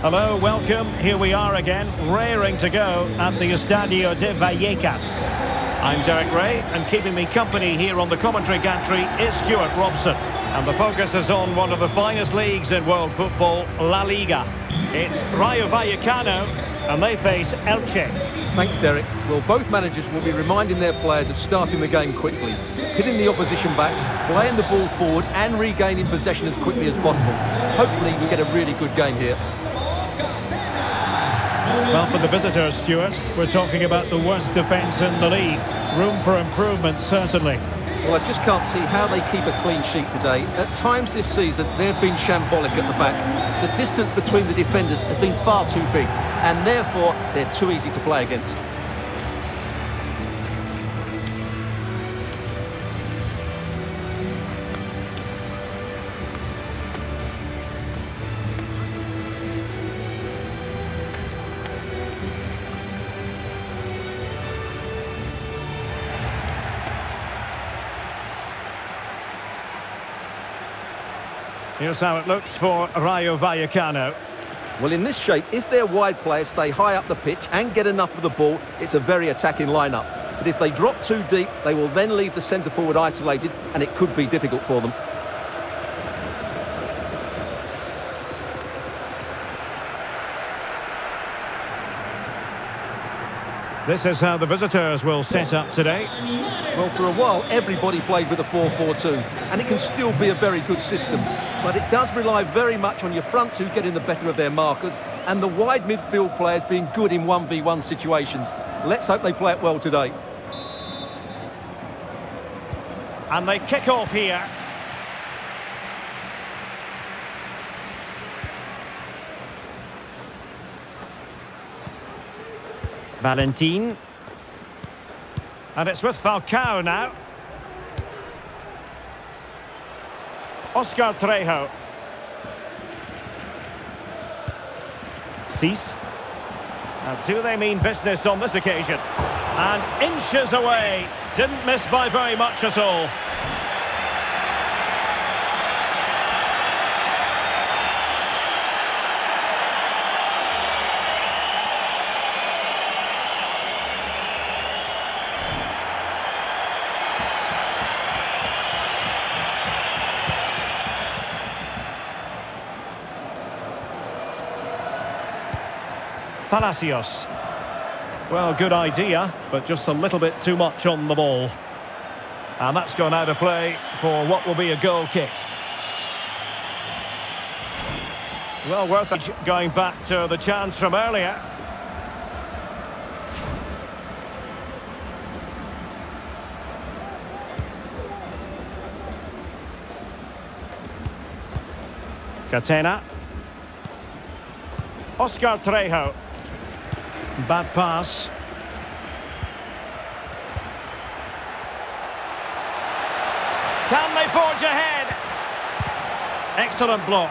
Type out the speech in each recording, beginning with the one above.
Hello, welcome. Here we are again, raring to go at the Estadio de Vallecas. I'm Derek Ray, and keeping me company here on the commentary gantry is Stuart Robson. And the focus is on one of the finest leagues in world football, La Liga. It's Rayo Vallecano, and they face Elche. Thanks, Derek. Well, both managers will be reminding their players of starting the game quickly, hitting the opposition back, playing the ball forward and regaining possession as quickly as possible. Hopefully we get a really good game here. Well, for the visitors, Stuart, we're talking about the worst defence in the league. Room for improvement, certainly. Well, I just can't see how they keep a clean sheet today. At times this season, they've been shambolic at the back. The distance between the defenders has been far too big, and therefore they're too easy to play against. Here's how it looks for Rayo Vallecano. Well, in this shape, if their wide players stay high up the pitch and get enough of the ball, it's a very attacking lineup. But if they drop too deep, they will then leave the centre forward isolated, and it could be difficult for them. This is how the visitors will set up today. Well, for a while, everybody played with a 4-4-2, and it can still be a very good system. But it does rely very much on your front two getting the better of their markers, and the wide midfield players being good in 1v1 situations. Let's hope they play it well today. And they kick off here. Valentin. And it's with Falcao now. Oscar Trejo. Ciss. And do they mean business on this occasion? And inches away. Didn't miss by very much at all. Palacios. Well, good idea, but just a little bit too much on the ball. And that's gone out of play for what will be a goal kick. Well, worth it going back to the chance from earlier. Catena. Oscar Trejo. Bad pass. Can they forge ahead? Excellent block.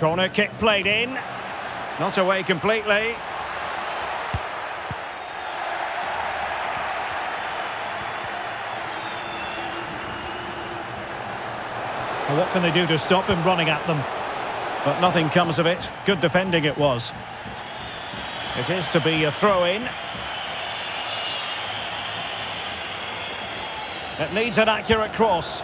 Corner kick played in. Not away completely. Well, what can they do to stop him running at them? But nothing comes of it. Good defending it was. It is to be a throw-in. It needs an accurate cross.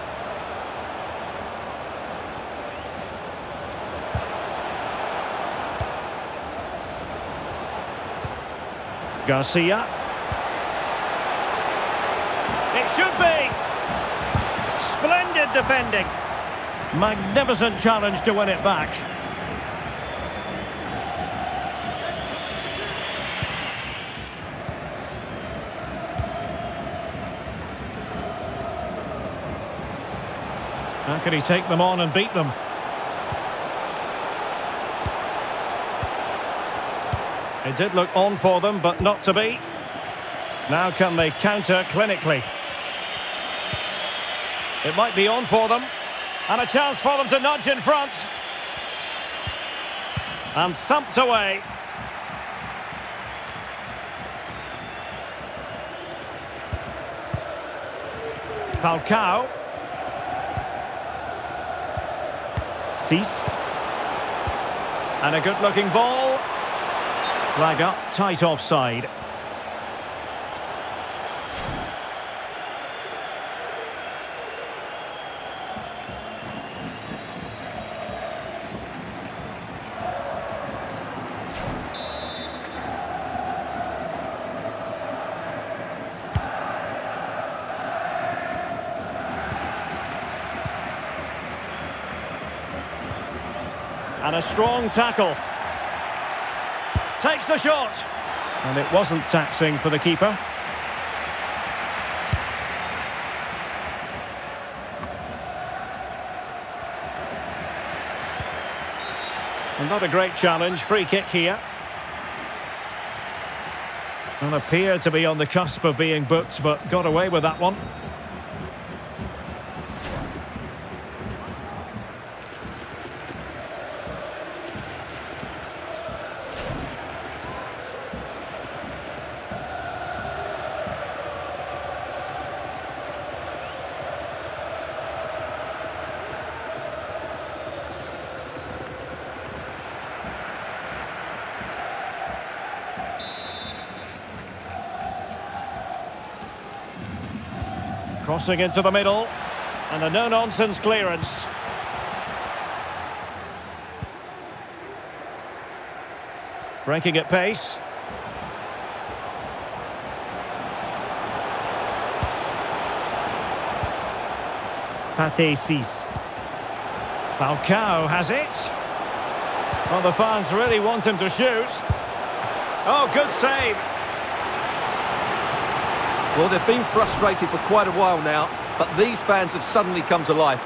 Garcia. It should be. Splendid defending. Magnificent challenge to win it back. How can he take them on and beat them? Did look on for them, but not to be. Now can they counter clinically? It might be on for them. And a chance for them to nudge in front. And thumped away. Falcao. Ciss. And a good-looking ball. Flag up, tight offside. And a strong tackle. Takes the shot. And it wasn't taxing for the keeper. Not a great challenge. Free kick here. And appeared to be on the cusp of being booked, but got away with that one. Crossing into the middle. And a no-nonsense clearance. Breaking at pace. Pathé Ciss. Falcao has it. Well, the fans really want him to shoot. Oh, good save. Well, they've been frustrated for quite a while now, but these fans have suddenly come to life.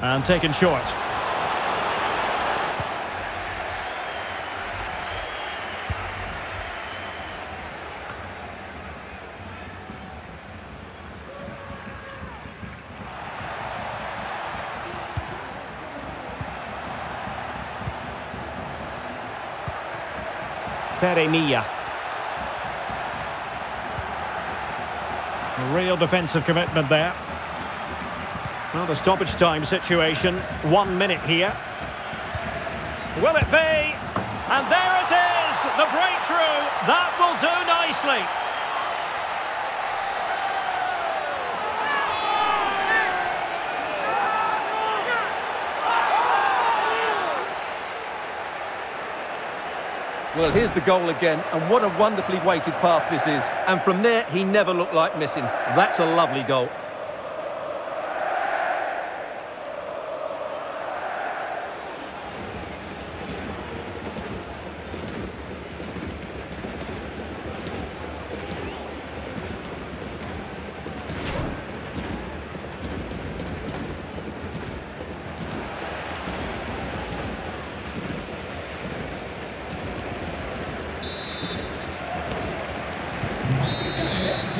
And taken short. Pere Milla. A real defensive commitment there. Well, the stoppage time situation, one minute here. Will it be? And there it is, the breakthrough. That will do nicely. Well, here's the goal again, and what a wonderfully weighted pass this is. And from there, he never looked like missing. That's a lovely goal.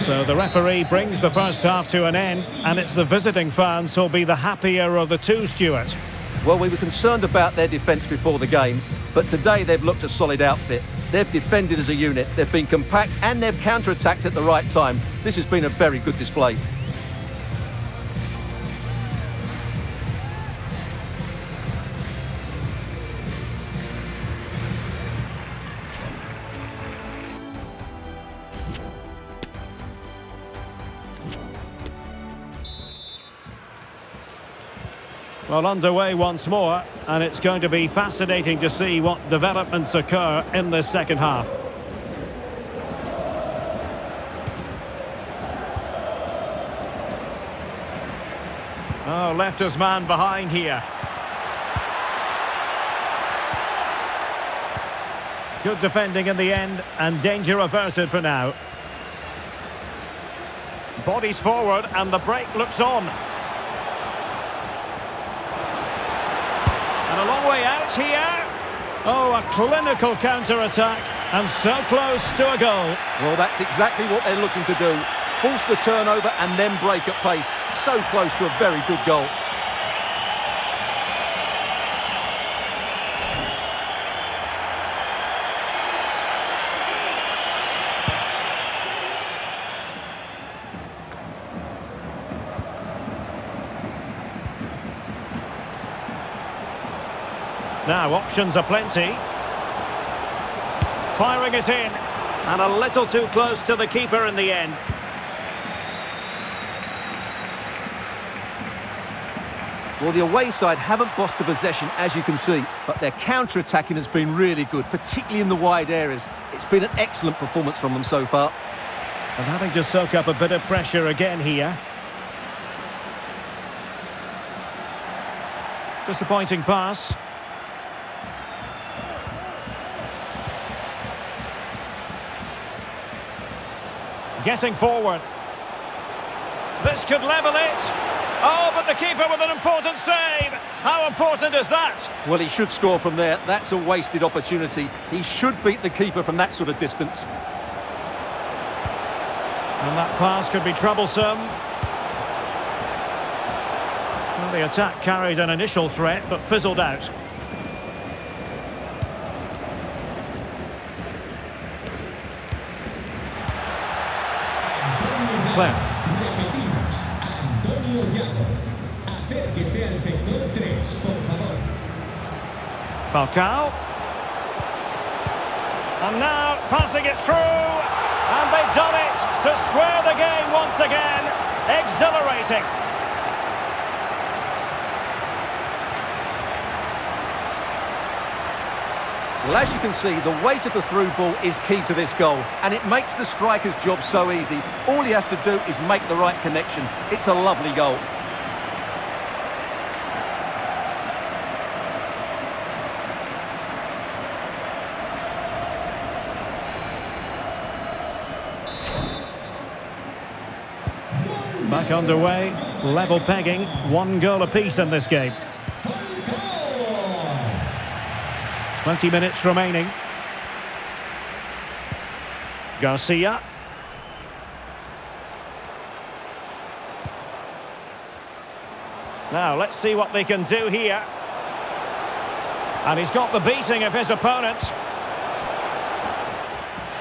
So the referee brings the first half to an end, and it's the visiting fans who'll be the happier of the two, Stuart. Well, we were concerned about their defence before the game, but today they've looked a solid outfit. They've defended as a unit, they've been compact, and they've counter-attacked at the right time. This has been a very good display. Well, underway once more, and it's going to be fascinating to see what developments occur in this second half. Oh, left his man behind here. Good defending in the end, and danger averted for now. Bodies forward, and the break looks on. And a long way out here. Oh, a clinical counter-attack, and so close to a goal. Well, that's exactly what they're looking to do. Force the turnover and then break at pace. So close to a very good goal. Now, options are plenty. Firing it in. And a little too close to the keeper in the end. Well, the away side haven't bossed the possession, as you can see, but their counter-attacking has been really good, particularly in the wide areas. It's been an excellent performance from them so far. And having to soak up a bit of pressure again here. Disappointing pass. Getting forward. This could level it. Oh, but the keeper with an important save. How important is that? Well, he should score from there. That's a wasted opportunity. He should beat the keeper from that sort of distance. And that pass could be troublesome. Well, the attack carried an initial threat, but fizzled out. Repetimos, Antonio. Acérquese al sector 3, por favor. Falcao. And now passing it through. And they've done it to square the game once again. Exhilarating. Well, as you can see, the weight of the through ball is key to this goal, and it makes the striker's job so easy. All he has to do is make the right connection. It's a lovely goal. Back underway. Level pegging. One goal apiece in this game. Falcao. 20 minutes remaining. Garcia. Now, let's see what they can do here. And he's got the beating of his opponent.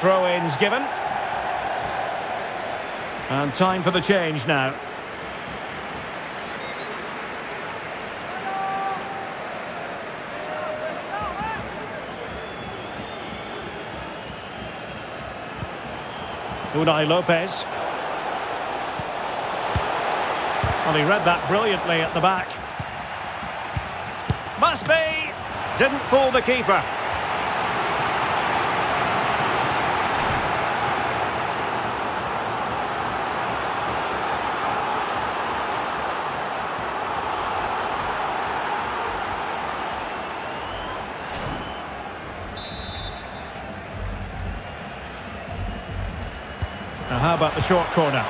Throw-ins given. And time for the change now. Unai Lopez. Well, he read that brilliantly at the back. Must be! Didn't fool the keeper. Now, how about the short corner?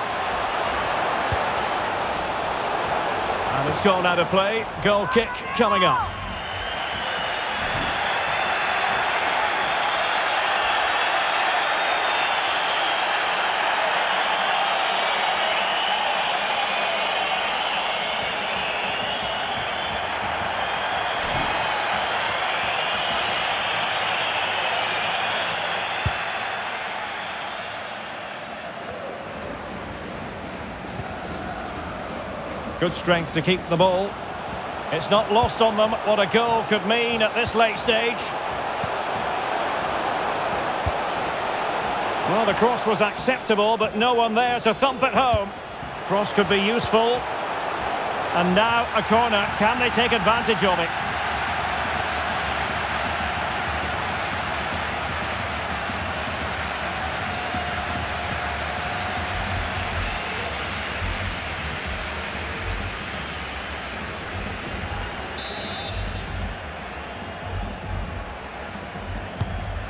And it's gone out of play. Goal kick coming up. Good strength to keep the ball. It's not lost on them what a goal could mean at this late stage. Well, the cross was acceptable, but no one there to thump it home. Cross could be useful. And now a corner. Can they take advantage of it?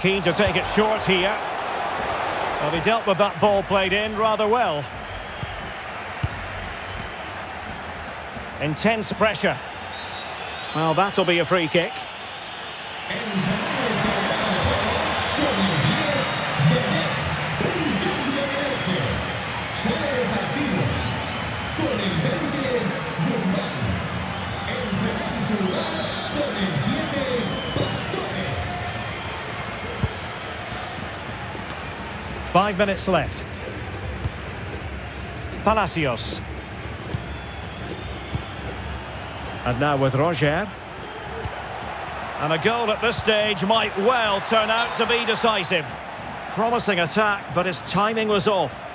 Keen to take it short here. Well, he dealt with that ball played in rather well. Intense pressure. Well, that'll be a free kick. Con el 20 Guzmán. En su lugar con el 7 Five minutes left. Palacios. And now with Roger. And a goal at this stage might well turn out to be decisive. Promising attack, but his timing was off.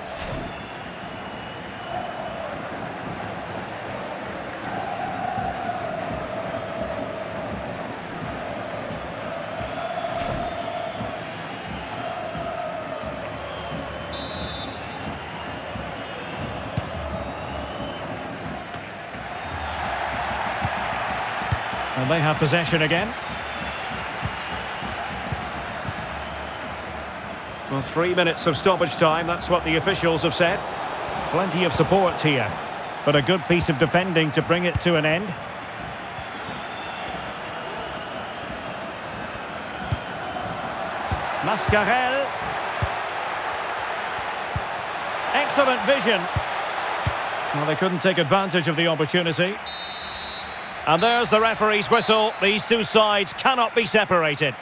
They have possession again. Well, three minutes of stoppage time, that's what the officials have said. Plenty of support here, but a good piece of defending to bring it to an end. Mascarell. Excellent vision. Well, they couldn't take advantage of the opportunity. And there's the referee's whistle. These two sides cannot be separated.